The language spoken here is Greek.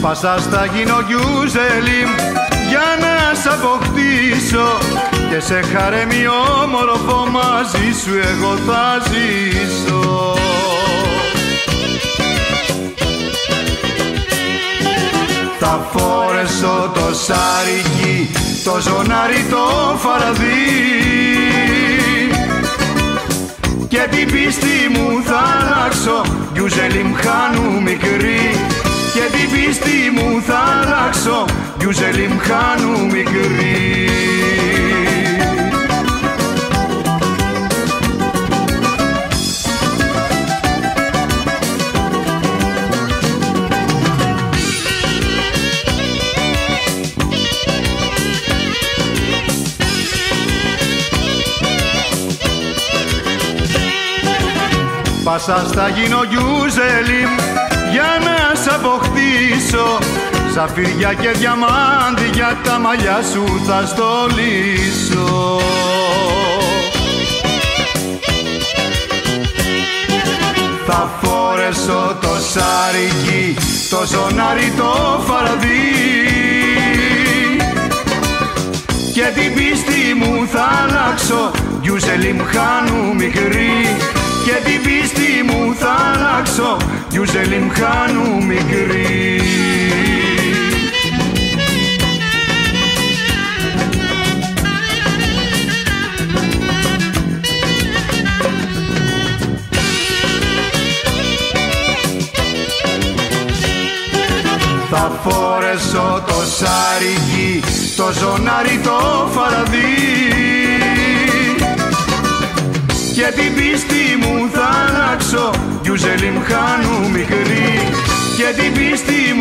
Πάσα στα γίνω Γιούζελιμ για να σ' αποκτήσω. Και σε χαρέμι όμορφο μαζί σου εγώ θα ζήσω. Θα φόρεσω το σάρικι, το ζωνάρι το φαραδί. Και την πίστη μου θα αλλάξω. Γιουζελιμ χάνου μικρή αλλάξω Γιουζελιμ χάνου μικρή Πάσα στα γίνω Γιουζελιμ Σαφύρια και διαμάντια τα μαλλιά σου θα στολίσω. Θα φόρεσω το σάρικι, το ζωνάρι το φαρδί και την πίστη μου θα αλλάξω Γιουζελιμ χάνου μικρή. Και την πίστη μου θα αλλάξω Γιουζελιμ χάνου μικρή Θα φόρεσω το σάρικι, το ζωνάρι το φαραδί και την πίστη μου θα αλλάξω Γιουζελιμ χάνου μικρή. Και την πίστη